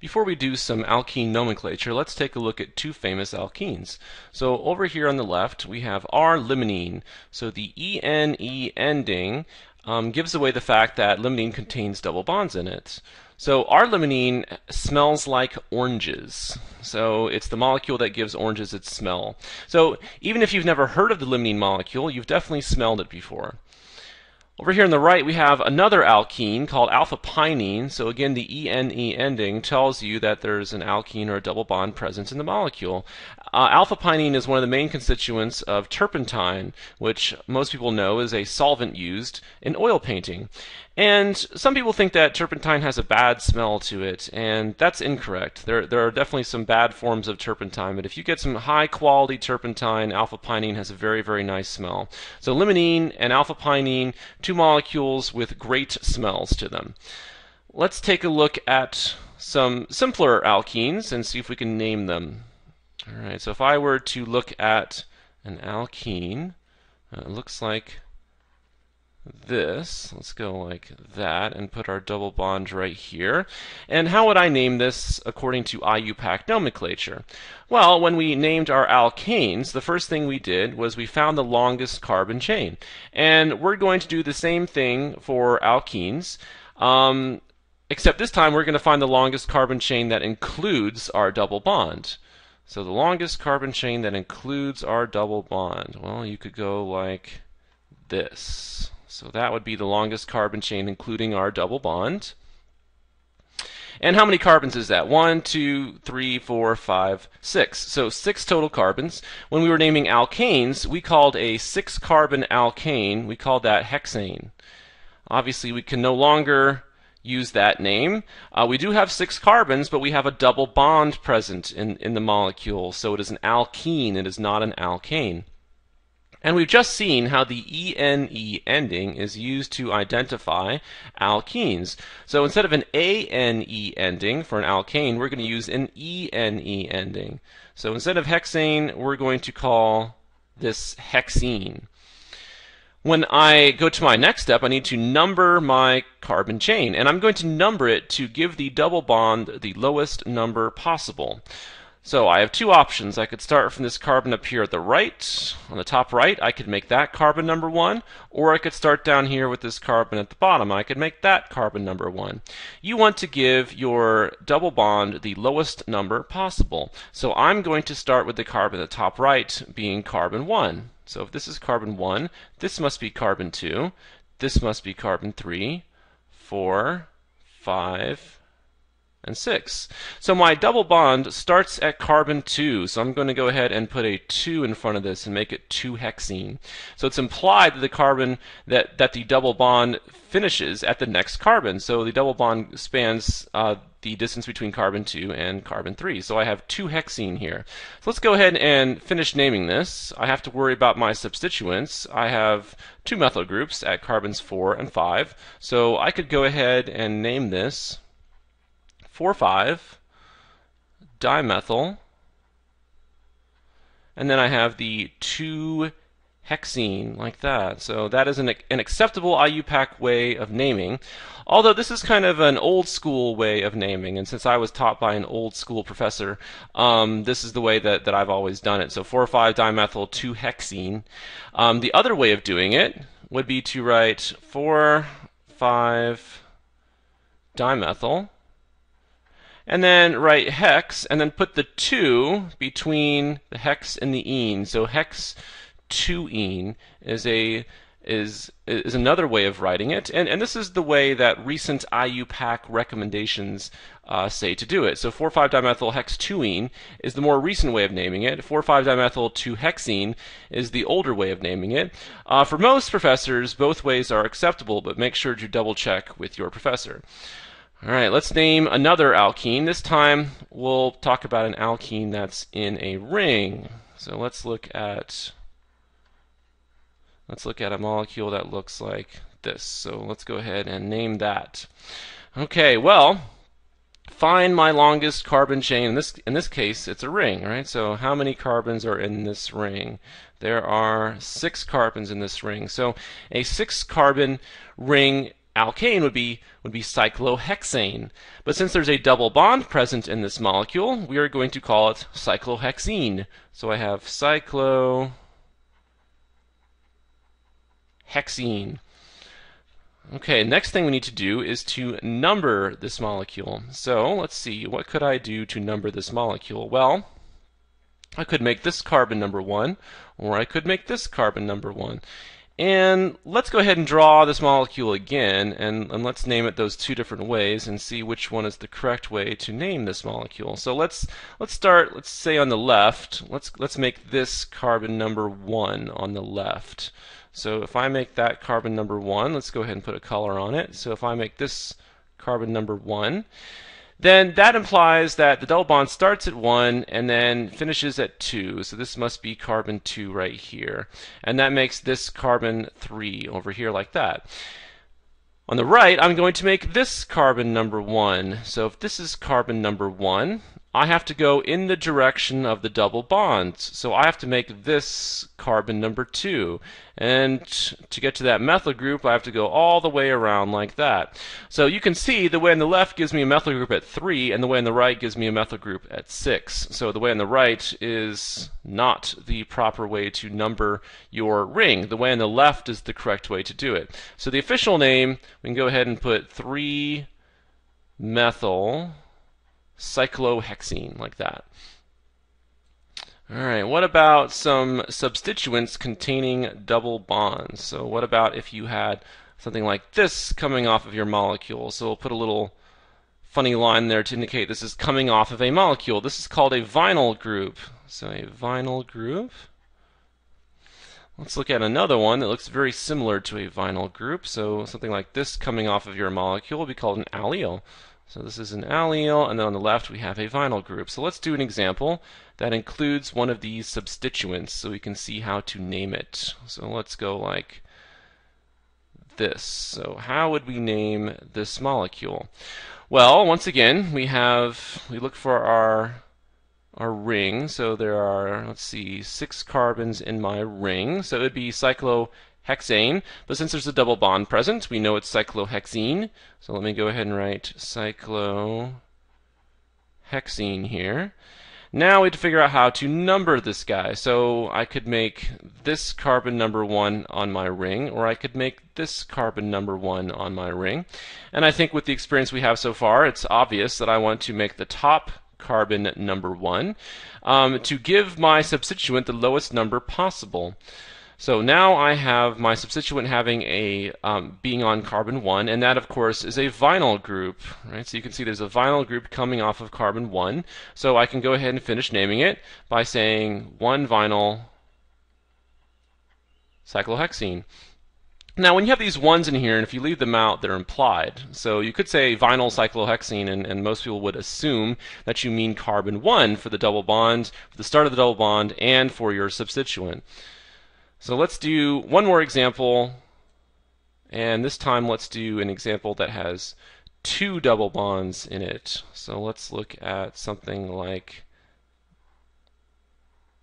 Before we do some alkene nomenclature, let's take a look at two famous alkenes. So over here on the left, we have R-limonene. So the ENE ending um, gives away the fact that limonene contains double bonds in it. So R-limonene smells like oranges. So it's the molecule that gives oranges its smell. So even if you've never heard of the limonene molecule, you've definitely smelled it before. Over here on the right, we have another alkene called alpha pinene. So again, the ENE ending tells you that there's an alkene or a double bond present in the molecule. Uh, alpha pinene is one of the main constituents of turpentine, which most people know is a solvent used in oil painting. And some people think that turpentine has a bad smell to it, and that's incorrect. There, there are definitely some bad forms of turpentine, but if you get some high quality turpentine, alpha pinene has a very, very nice smell. So limonene and alpha pinene, two molecules with great smells to them. Let's take a look at some simpler alkenes and see if we can name them. All right, so if I were to look at an alkene, uh, it looks like this. Let's go like that and put our double bond right here. And how would I name this according to IUPAC nomenclature? Well, when we named our alkanes, the first thing we did was we found the longest carbon chain. And we're going to do the same thing for alkenes. Um, except this time we're going to find the longest carbon chain that includes our double bond. So the longest carbon chain that includes our double bond. Well, you could go like this. So that would be the longest carbon chain, including our double bond. And how many carbons is that? One, two, three, four, five, six. So six total carbons. When we were naming alkanes, we called a six carbon alkane, we called that hexane. Obviously, we can no longer use that name. Uh, we do have six carbons, but we have a double bond present in, in the molecule, so it is an alkene, it is not an alkane. And we've just seen how the ENE ending is used to identify alkenes. So instead of an ANE ending for an alkane, we're going to use an ENE ending. So instead of hexane, we're going to call this hexene. When I go to my next step, I need to number my carbon chain, and I'm going to number it to give the double bond the lowest number possible. So I have two options. I could start from this carbon up here at the right, on the top right, I could make that carbon number one, or I could start down here with this carbon at the bottom. I could make that carbon number one. You want to give your double bond the lowest number possible. So I'm going to start with the carbon at the top right being carbon one. So if this is carbon one, this must be carbon two, this must be carbon three, four, five, and 6. So my double bond starts at carbon 2, so I'm going to go ahead and put a 2 in front of this and make it 2-hexene. So it's implied that the carbon, that, that the double bond finishes at the next carbon. So the double bond spans uh, the distance between carbon 2 and carbon 3. So I have 2-hexene here. So let's go ahead and finish naming this. I have to worry about my substituents. I have two methyl groups at carbons 4 and 5. So I could go ahead and name this 4,5 dimethyl, and then I have the 2 hexene like that. So that is an, an acceptable IUPAC way of naming. Although this is kind of an old school way of naming, and since I was taught by an old school professor, um, this is the way that, that I've always done it. So 4,5 dimethyl 2 hexene. Um, the other way of doing it would be to write 4, 5 dimethyl and then write hex, and then put the 2 between the hex and the ene. So hex 2-ene is a is is another way of writing it, and and this is the way that recent IUPAC recommendations uh, say to do it. So 4,5-dimethyl hex 2-ene is the more recent way of naming it. 4,5-dimethyl 2-hexene is the older way of naming it. Uh, for most professors, both ways are acceptable, but make sure to double check with your professor. All right, let's name another alkene. This time we'll talk about an alkene that's in a ring. So let's look at let's look at a molecule that looks like this. So let's go ahead and name that. Okay, well, find my longest carbon chain. In this in this case, it's a ring, right? So how many carbons are in this ring? There are six carbons in this ring. So a six carbon ring alkane would be would be cyclohexane. But since there's a double bond present in this molecule, we are going to call it cyclohexene. So I have cyclohexene. Okay, next thing we need to do is to number this molecule. So let's see, what could I do to number this molecule? Well, I could make this carbon number 1, or I could make this carbon number 1. And let's go ahead and draw this molecule again, and, and, let's name it those two different ways and see which one is the correct way to name this molecule. So let's let's start, let's say on the left, let's let's make this carbon number one on the left. So if I make that carbon number one, let's go ahead and put a color on it. So if I make this carbon number one, then that implies that the double bond starts at 1 and then finishes at 2. So this must be carbon 2 right here. And that makes this carbon 3 over here like that. On the right, I'm going to make this carbon number 1. So if this is carbon number 1, I have to go in the direction of the double bonds. So I have to make this carbon number 2. And to get to that methyl group, I have to go all the way around like that. So you can see the way on the left gives me a methyl group at 3, and the way on the right gives me a methyl group at 6. So the way on the right is not the proper way to number your ring. The way on the left is the correct way to do it. So the official name, we can go ahead and put 3 methyl cyclohexene, like that. All right, what about some substituents containing double bonds? So what about if you had something like this coming off of your molecule? So we'll put a little funny line there to indicate this is coming off of a molecule. This is called a vinyl group. So a vinyl group. Let's look at another one that looks very similar to a vinyl group. So something like this coming off of your molecule will be called an allyl. So this is an allyl, and then on the left we have a vinyl group. So let's do an example that includes one of these substituents so we can see how to name it. So let's go like this. So how would we name this molecule? Well, once again, we have, we look for our our ring. So there are, let's see, six carbons in my ring. So it would be cyclo hexane, but since there's a double bond present, we know it's cyclohexene. So let me go ahead and write cyclohexene here. Now we have to figure out how to number this guy. So I could make this carbon number one on my ring, or I could make this carbon number one on my ring. And I think with the experience we have so far, it's obvious that I want to make the top carbon number one um, to give my substituent the lowest number possible. So now I have my substituent having a um, being on carbon 1, and that of course is a vinyl group, right? So you can see there's a vinyl group coming off of carbon 1. So I can go ahead and finish naming it by saying 1 vinyl cyclohexene. Now, when you have these ones in here, and if you leave them out, they're implied. So you could say vinyl cyclohexene, and, and most people would assume that you mean carbon 1 for the double bond, for the start of the double bond, and for your substituent. So let's do one more example, and this time let's do an example that has two double bonds in it. So let's look at something like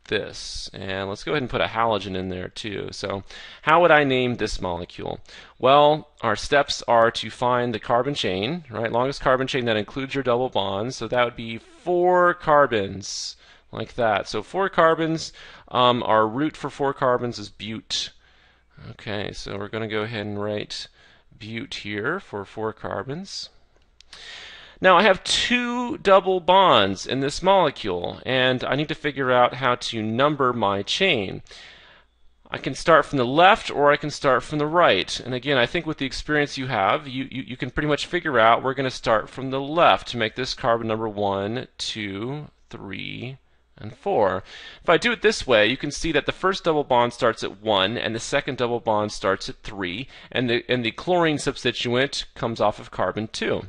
this. And let's go ahead and put a halogen in there too. So how would I name this molecule? Well, our steps are to find the carbon chain, right? Longest carbon chain that includes your double bonds. So that would be four carbons like that. So four carbons, um, our root for four carbons is bute. Okay, so we're going to go ahead and write bute here for four carbons. Now I have two double bonds in this molecule, and I need to figure out how to number my chain. I can start from the left or I can start from the right. And again, I think with the experience you have, you, you, you can pretty much figure out we're going to start from the left to make this carbon number one, two, three, and 4. If I do it this way, you can see that the first double bond starts at 1 and the second double bond starts at 3 and the, and the chlorine substituent comes off of carbon 2.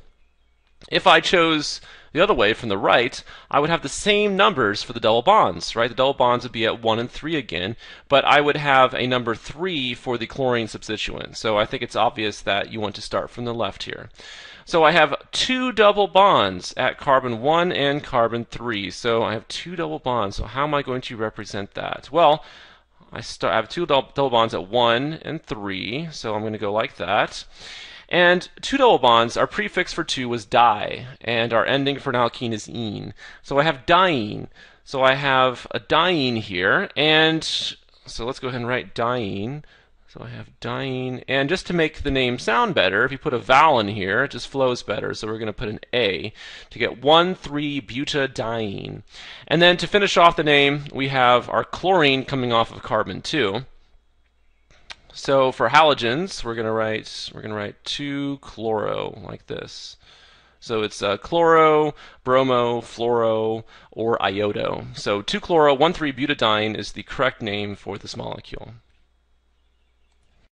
If I chose the other way from the right, I would have the same numbers for the double bonds, right? The double bonds would be at 1 and 3 again, but I would have a number 3 for the chlorine substituent. So I think it's obvious that you want to start from the left here. So I have two double bonds at carbon 1 and carbon 3. So I have two double bonds. So how am I going to represent that? Well, I, start, I have two double bonds at 1 and 3. So I'm going to go like that. And two double bonds, our prefix for two was di, and our ending for an alkene is ene. So I have diene. So I have a diene here, and so let's go ahead and write diene. So I have diene, and just to make the name sound better, if you put a vowel in here, it just flows better. So we're going to put an A to get 1,3-butadiene. And then to finish off the name, we have our chlorine coming off of carbon 2. So for halogens, we're going to write we're to write 2-chloro like this. So it's uh, chloro, bromo, fluoro, or iodo. So 2-chloro, 1,3-butadiene is the correct name for this molecule.